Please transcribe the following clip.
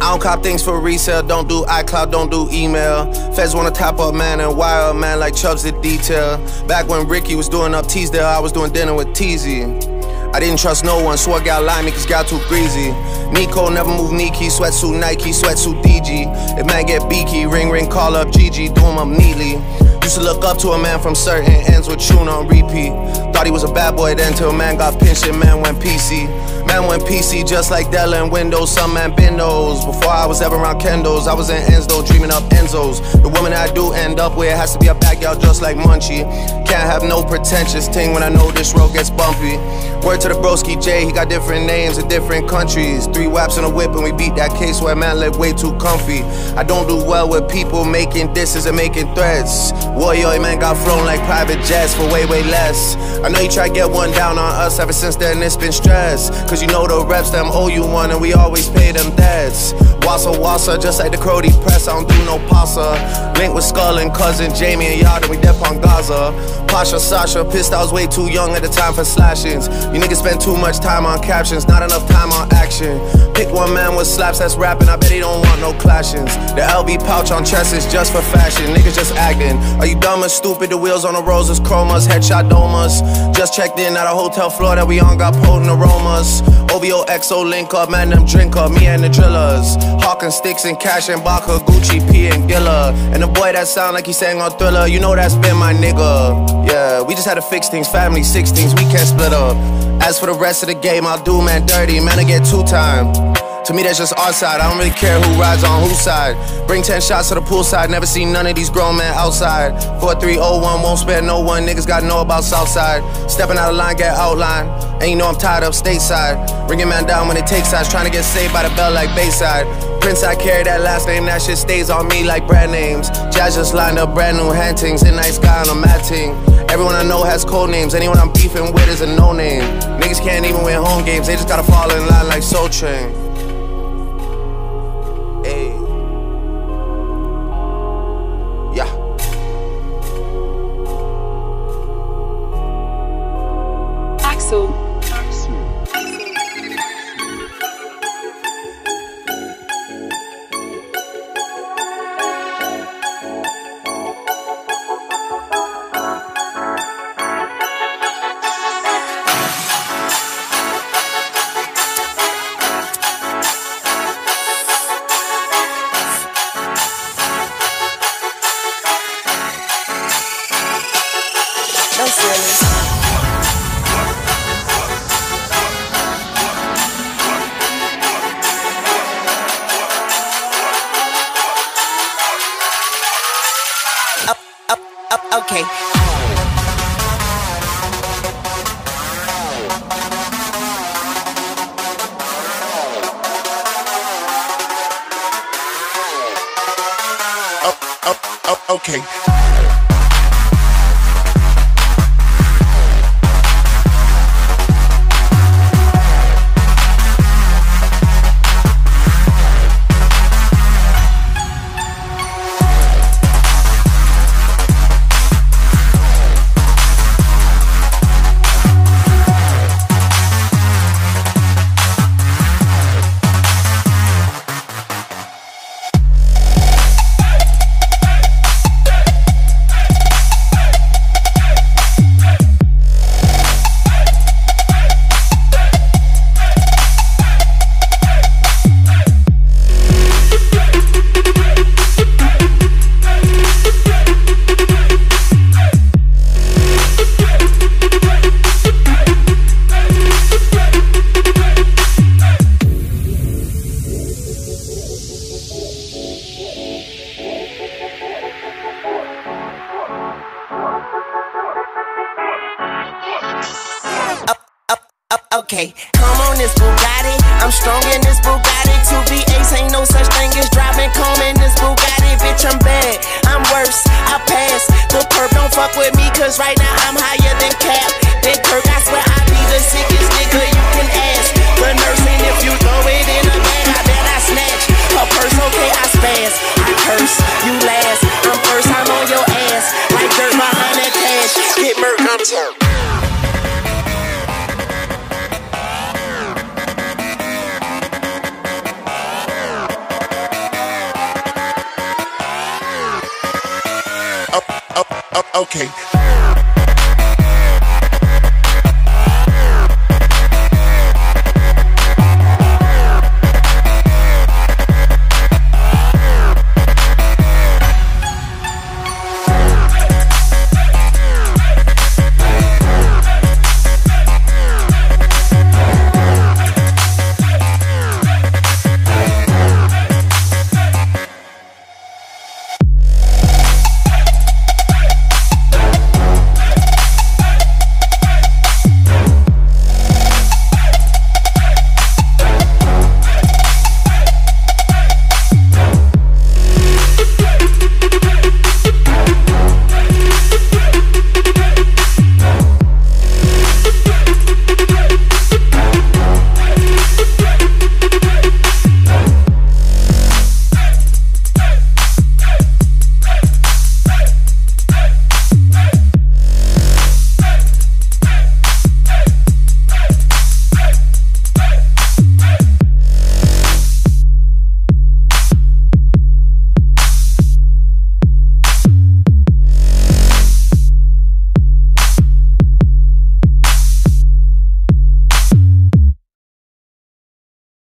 I don't cop things for resale, don't do iCloud, don't do email. Feds wanna top up man and wire man like Chubbs did detail. Back when Ricky was doing up Teasdale, I was doing dinner with Teasy. I didn't trust no one, swore got lie me cause got too greasy. Nico never move Nike, sweatsuit Nike, sweatsuit DG. If man get beaky, ring ring, call up GG, do him up neatly. Used to look up to a man from certain ends with tune on repeat. Thought he was a bad boy then till man got pinched and man went PC. Man went PC just like Dell and Windows, some man bindos. Before I was ever around Kendall's, I was in Enzo dreaming up Enzo's. The woman I do end up with has to be a backyard just like Munchie. Can't have no pretentious thing when I know this road gets bumpy. Word to the broski J, he got different names in different countries. Three waps and a whip and we beat that case where man lived way too comfy. I don't do well with people making disses and making threats. Warrior man got flown like private jets for way, way less. I know you try to get one down on us ever since then, it's been stress. You know the reps, them owe you one, and we always pay them debts. Wassa wassa, just like the Crody press, I don't do no pasta. Link with Skull and cousin Jamie and y'all, then we dep on Gaza. Pasha Sasha, pissed I was way too young at the time for slashings. You niggas spend too much time on captions, not enough time on action. Pick one man with slaps that's rapping, I bet he don't want no clashings. The LV pouch on chest is just for fashion, niggas just acting. Are you dumb or stupid? The wheels on the roses, chromas, headshot domas. Just checked in at a hotel floor that we on, got potent aromas. OVO XO link up, man, them drink up, me and the drillers. Hawking sticks and cash and Baka, Gucci, P and Gilla. And the boy that sound like he sang on Thriller, you know that's been my nigga. Yeah, we just had to fix things, family, six things, we can't split up. As for the rest of the game, I'll do man dirty, man, I get two time. To me, that's just our side. I don't really care who rides on whose side. Bring 10 shots to the poolside. Never seen none of these grown men outside. 4301 won't spare no one. Niggas gotta know about Southside. Stepping out of line, get outline. And you know I'm tied up stateside. Bringing man down when it takes sides. Trying to get saved by the bell like Bayside. Prince, I carry that last name. That shit stays on me like brand names. Jazz just lined up brand new hantings. In night sky on a matting. Everyone I know has code names. Anyone I'm beefing with is a no name. Niggas can't even win home games. They just gotta fall in line like Soul Train. Up, okay. Come on this Bugatti, I'm strong in this Bugatti. Okay.